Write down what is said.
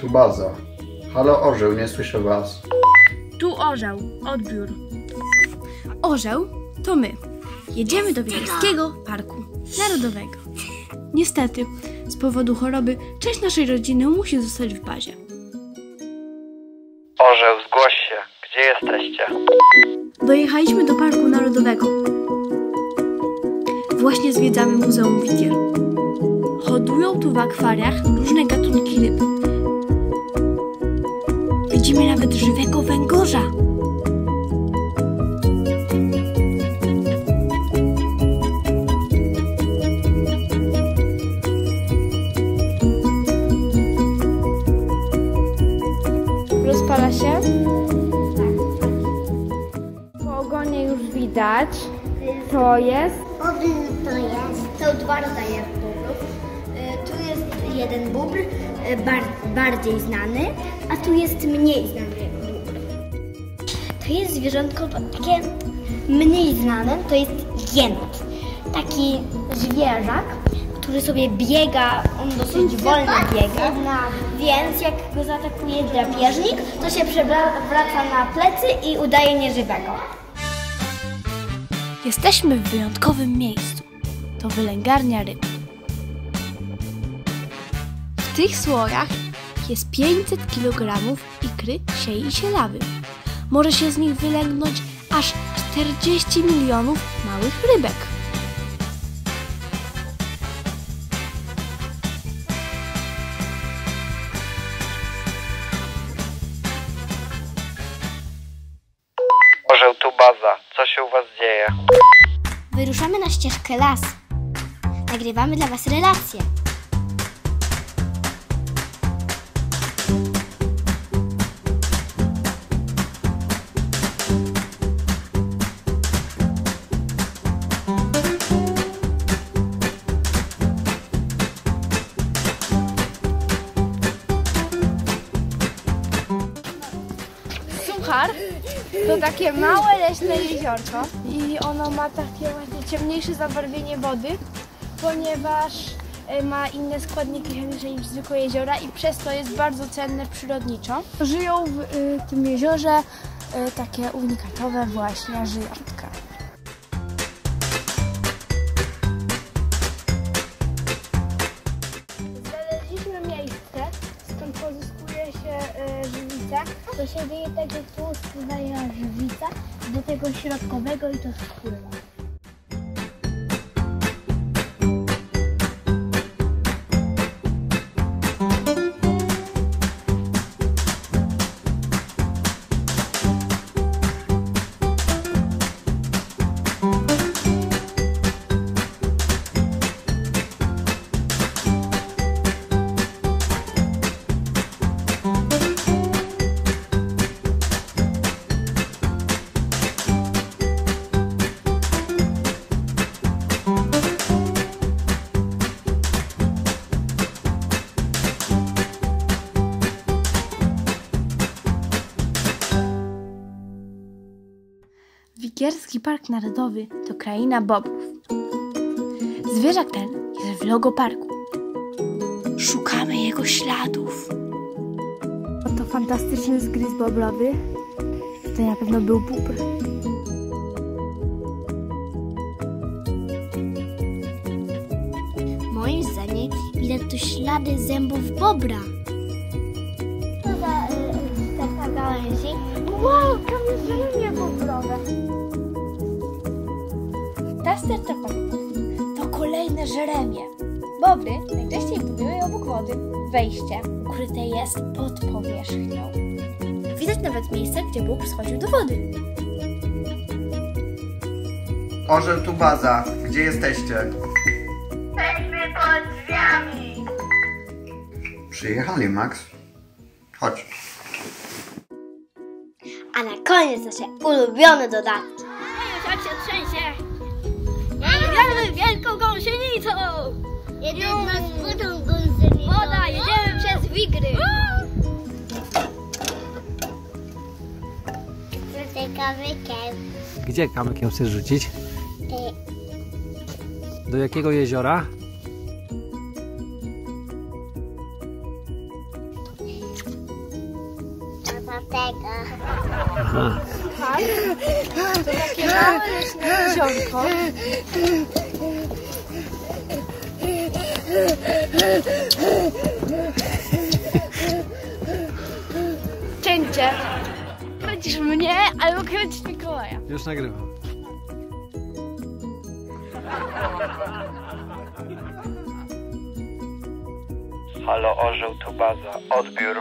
Tu baza. Halo orzeł, nie słyszę was. Tu orzeł, odbiór. Orzeł to my. Jedziemy do Wieluńskiego Parku Narodowego. Niestety, z powodu choroby część naszej rodziny musi zostać w bazie. Orzeł, zgłoś się. Gdzie jesteście? Dojechaliśmy do Parku Narodowego. Właśnie zwiedzamy Muzeum Wigier. Hodują tu w akwariach różne gatunki ryb. Widzimy nawet żywego węgorza. Rozpala się. Po ogonie już widać. To jest. To jest. Są dwa rodzaje jeden bóbr, y, bar- bardziej znany, a tu jest mniej znany bóbr. To jest zwierzątko takie mniej znane, to jest jęt. Taki zwierzak, który sobie biega, on dosyć wolno biega, więc jak go zaatakuje drapieżnik, to się przewraca na plecy i udaje nieżywego. Jesteśmy w wyjątkowym miejscu. To wylęgarnia ryb. W tych słojach jest 500 kg ikry, siei i sielawy. Może się z nich wylęgnąć aż 40 milionów małych rybek. Orzeł, tu baza. Co się u was dzieje? Wyruszamy na ścieżkę las. Nagrywamy dla Was relacje. Suchar to takie małe leśne jeziorko i ono ma takie właśnie ciemniejsze zabarwienie wody, ponieważ e, ma inne składniki chemiczne niż zwykłe jeziora i przez to jest bardzo cenne przyrodniczo. Żyją w y, tym jeziorze y, takie unikatowe właśnie żyjątka. Żywica. To się dzieje tak, że tu spływają żywica do tego środkowego i to spływa. Wigierski Park Narodowy to kraina bobrów. Zwierzak ten jest w logo parku. Szukamy jego śladów. To fantastyczny zgryz bobrowy. To na pewno był bóbr. Moim zdaniem widać tu ślady zębów bobra. Co za y, gałęzi? Wow, kamienie bobrowe. Taster to to kolejne żeremie. Bobry najczęściej budują obok wody. Wejście ukryte jest pod powierzchnią. Widać nawet miejsce, gdzie Bóg schodził do wody. Orzeł, tu baza. Gdzie jesteście? Jesteśmy pod drzwiami. Przyjechali, Max. Chodź. A na koniec nasze ulubione dodatki. Jak się trzęsie. Jedziemy na wodą gąsienicą. Woda, jedziemy przez wigry. Rzucę kamykiem. Gdzie kamykiem chcesz rzucić? Do jakiego jeziora? Dlatego. Aha. Tak? To takie małe leśne jeziorko. Cięcie. Kręcisz mnie, albo kręcisz Mikołaja. Już nagrywam. Halo, orzeł tu baza. Odbiór.